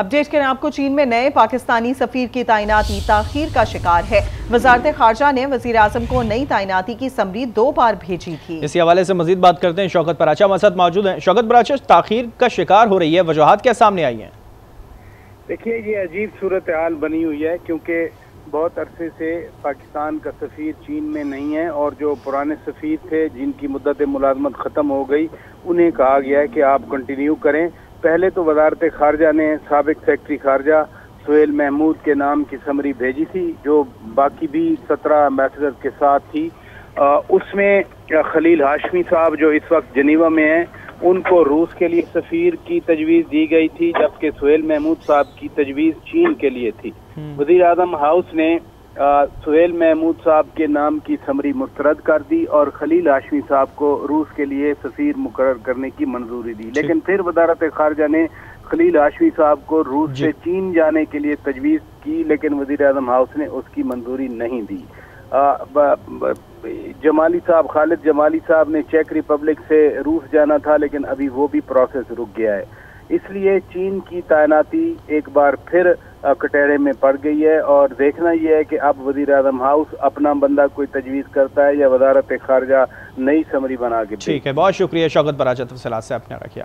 Update کریں آپ کو چین میں نئے پاکستانی سفیر کی تعیناتی تاخیر کا شکار ہے۔ وزارت خارجہ نے وزیر اعظم کو نئی تعیناتی کی سمری دو بار بھیجی تھی۔ اسی حوالے سے مزید بات کرتے ہیں شوکت پراچا مسد موجود ہیں۔ شوکت پراچا تاخیر کا شکار ہو رہی ہے۔ وجوہات کیا سامنے آئی ہیں؟ دیکھیے یہ عجیب صورتحال بنی ہوئی ہے کیونکہ بہت عرصے سے پاکستان کا سفیر چین میں نہیں ہے اور جو پرانے سفیر تھے جن کی مدت ملازمت ختم ہو گئی انہیں کہا گیا ہے کہ آپ کنٹینیو کریں۔ پہلے تو وزارت خارجہ نے سابق سیکٹری خارجہ سہیل محمود کے نام کی سمری بھیجی تھی جو باقی بھی سترہ امبیسڈر کے ساتھ تھی۔ اس میں خلیل ہاشمی صاحب جو اس وقت جنیوا میں ہیں ان کو روس کے لیے سفیر کی تجویز دی گئی تھی جبکہ سہیل محمود صاحب کی تجویز چین کے لیے تھی۔ وزیر اعظم ہاؤس نے سہیل محمود صاحب کے نام کی سمری مسترد کر دی اور خلیل ہاشمی صاحب کو روس کے لیے سفیر مقرر کرنے کی منظوری دی۔ لیکن پھر وزارت خارجہ نے خلیل ہاشمی صاحب کو روس جی۔ سے چین جانے کے لیے تجویز کی لیکن وزیر اعظم ہاؤس نے اس کی منظوری نہیں دی۔ جمالی صاحب خالد جمالی صاحب نے چیک ریپبلک سے روس جانا تھا لیکن ابھی وہ بھی پروسیس رک گیا ہے۔ اس لیے چین کی تعیناتی ایک بار پھر کٹہرے میں پڑ گئی ہے اور دیکھنا یہ ہے کہ اب وزیر اعظم ہاؤس اپنا بندہ کوئی تجویز کرتا ہے یا وزارت خارجہ نئی سمری بنا کے ٹھیک ہے، بہت شکریہ شوکت براجت سے آپ نے رکھا۔